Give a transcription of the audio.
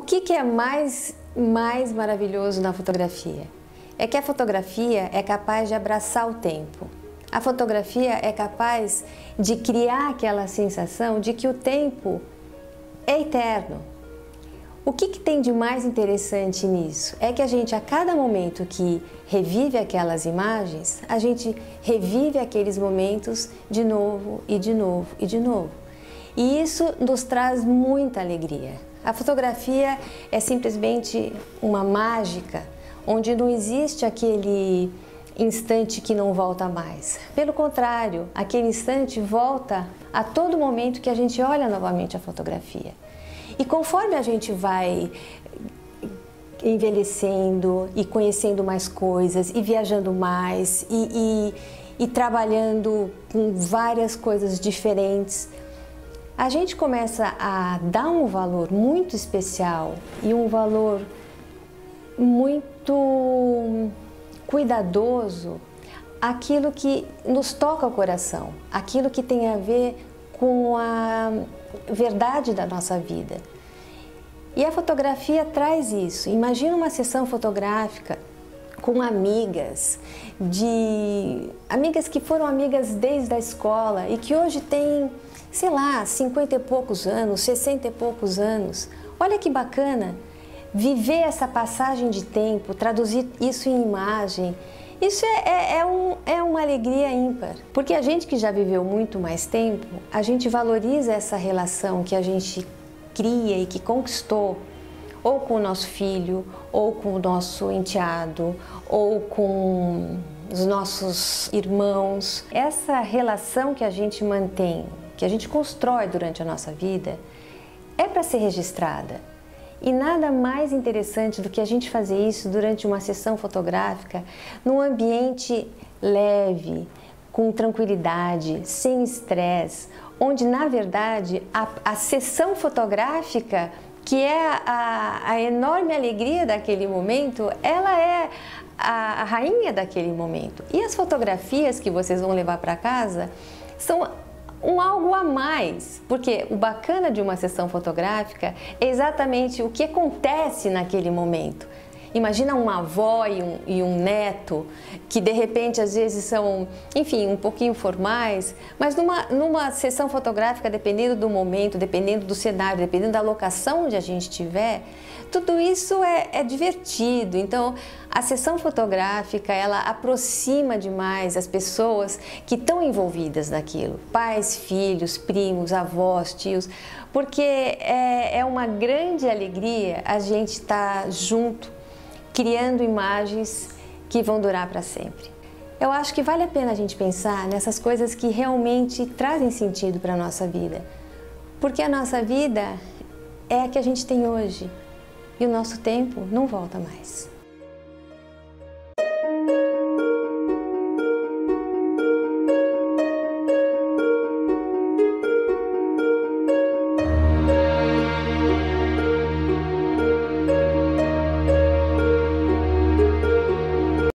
que, que é mais, mais maravilhoso na fotografia? É que a fotografia é capaz de abraçar o tempo. A fotografia é capaz de criar aquela sensação de que o tempo é eterno. O que, que, tem de mais interessante nisso? É que a gente, a cada momento que revive aquelas imagens, a gente revive aqueles momentos de novo e de novo e de novo. E isso nos traz muita alegria. A fotografia é simplesmente uma mágica onde não existe aquele instante que não volta mais. Pelo contrário, aquele instante volta a todo momento que a gente olha novamente a fotografia. E conforme a gente vai envelhecendo e conhecendo mais coisas e viajando mais e, e, e trabalhando com várias coisas diferentes, a gente começa a dar um valor muito especial e um valor muito cuidadoso aquilo que nos toca o coração, aquilo que tem a ver com a verdade da nossa vida. E a fotografia traz isso. Imagina uma sessão fotográfica com amigas, de amigas que foram amigas desde a escola e que hoje têm sei lá, 50 e poucos anos, 60 e poucos anos. Olha que bacana viver essa passagem de tempo, traduzir isso em imagem. Isso é, é, é, um, é uma alegria ímpar, porque a gente que já viveu muito mais tempo, a gente valoriza essa relação que a gente cria e que conquistou, ou com o nosso filho, ou com o nosso enteado, ou com os nossos irmãos. Essa relação que a gente mantém que a gente constrói durante a nossa vida é para ser registrada. E nada mais interessante do que a gente fazer isso durante uma sessão fotográfica num ambiente leve, com tranquilidade, sem estresse, onde na verdade a, a sessão fotográfica, que é a, a, enorme alegria daquele momento, ela é a, a rainha daquele momento. E as fotografias que vocês vão levar para casa são um algo a mais, porque o bacana de uma sessão fotográfica é exatamente o que acontece naquele momento. Imagina uma avó e um, e um, neto que de repente às vezes são, enfim, um pouquinho formais, mas numa, numa sessão fotográfica, dependendo do momento, dependendo do cenário, dependendo da locação onde a gente estiver, tudo isso é, é divertido. Então, a sessão fotográfica ela aproxima demais as pessoas que estão envolvidas naquilo, pais, filhos, primos, avós, tios, porque é, é uma grande alegria a gente estar tá junto criando imagens que vão durar para sempre. Eu acho que vale a pena a gente pensar nessas coisas que realmente trazem sentido para a nossa vida. Porque a nossa vida é a que a gente tem hoje e o nosso tempo não volta mais.